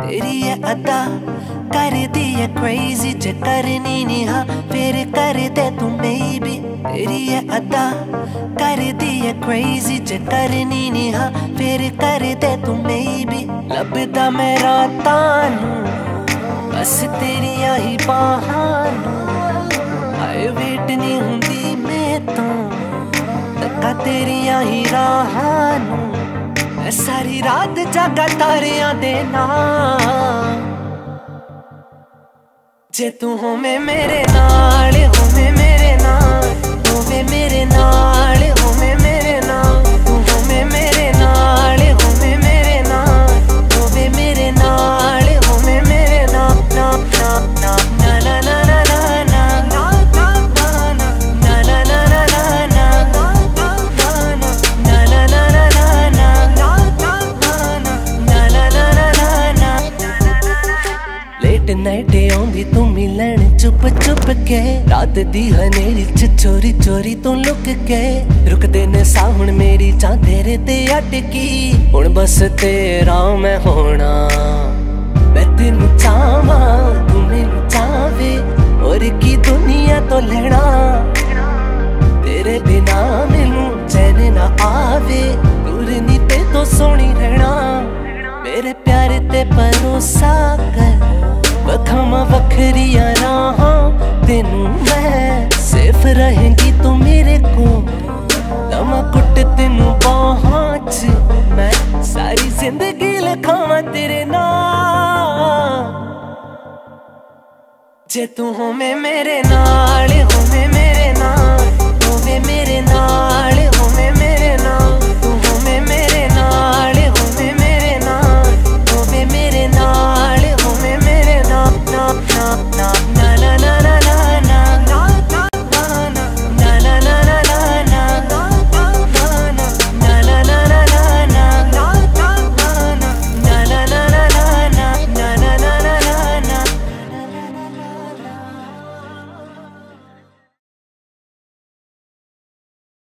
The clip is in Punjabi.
ਤੇਰੀ ਐ ਅਦਾ ਕਰਦੀ ਐ ਕ੍ਰੇਜ਼ੀ ਜੇ ਕਰਨੀ ਨਹੀਂ ਹਾਂ ਫਿਰ ਕਰ ਦੇ ਤੂੰ ਮੇਬੀ ਤੇਰੀ ਐ ਅਦਾ ਕਰਦੀ ਐ ਕ੍ਰੇਜ਼ੀ ਜੇ ਕਰਨੀ ਨਹੀਂ ਹਾਂ ਫਿਰ ਕਰ ਦੇ ਤੂੰ ਮੇਬੀ ਲੱਭਦਾ ਮੈਂ ਰਾਤਾਂ ਨੂੰ ਬਸ ਤੇਰੀਆਂ ਹੀ ਬਾਹਾਂ ਨੂੰ ਤੇਰੀਆਂ ਹੀ ਰਾਹਾਂ ਨੂੰ। ਮੈਂ ਸਾਰੀ ਰਾਤ ਜਾਗਾ ਤਾਰਿਆਂ ਦੇ ਨਾਂ। ਜੇ ਤੂੰ ਹੋਵੇਂ ਮੇਰੇ ਨਾਲ ਲੇਟ ਨਾਈਟ ਆਉਂਦੀ ਤੂੰ ਮਿਲਣ ਚੁੱਪ ਚੁੱਪ ਕੇ। ਰਾਤ ਦੀ ਹਨੇਰੀ ਚ ਚੋਰੀ ਚੋਰੀ ਤੂੰ ਲੁਕ ਕੇ। ਰੁਕਦੇ ਨੇ ਸਾਹ ਹੁਣ ਮੇਰੀ ਚਾਹ ਤੇਰੇ ਤੇ ਅਟਕੀ। ਹੁਣ ਬਸ ਤੇਰਾ ਮੈਂ ਹੋਣਾ। ਮੈਂ ਤੈਨੂੰ ਚਾਹਾਂ, ਤੂੰ ਮੈਨੂੰ ਚਾਹਵੇ। ਔਰ ਕੀ ਦੁਨੀਆ ਤੋਂ ਲੈਣਾ। ਤੇਰੇ ਬਿਨਾ ਮੈਨੂੰ ਚੈਨ ਨਾ ਆਵੇ। ਦੂਰ ਨਹੀਂ ਤੇ ਤੋਂ ਸੋਹਣੀ ਰਹਿਣਾ। ਮੇਰੇ ਪਿਆਰ ਤੇ ਭਰੋਸਾ ਕਰ। ਵਖਾਂ ਵੱਖਰੀਆਂ ਰਾਹਾਂ, ਤੈਨੂੰ ਮੈਂ ਸਿਰਫ ਰਹੇਂਗੀ ਤੂੰ ਮੇਰੇ ਕੋਲ। ਦਮਾ ਕੁੱਟ ਤੈਨੂੰ ਬਾਹਾਂ 'ਚ, ਮੈਂ ਸਾਰੀ ਜ਼ਿੰਦਗੀ ਲਖਾਵਾਂ ਤੇਰੇ ਨਾਲ। ਜੇ ਤੂੰ ਹੋਵੇਂ ਮੇਰੇ ਨਾਲ, ਹੋਵੇਂ ਮੇਰੇ ਨਾਲ, ਹੋਵੇਂ ਮੇਰੇ ਨਾਲ